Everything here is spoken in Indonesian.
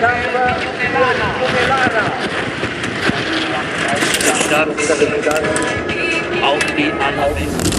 Number Kumelana. kita auf die Annahme.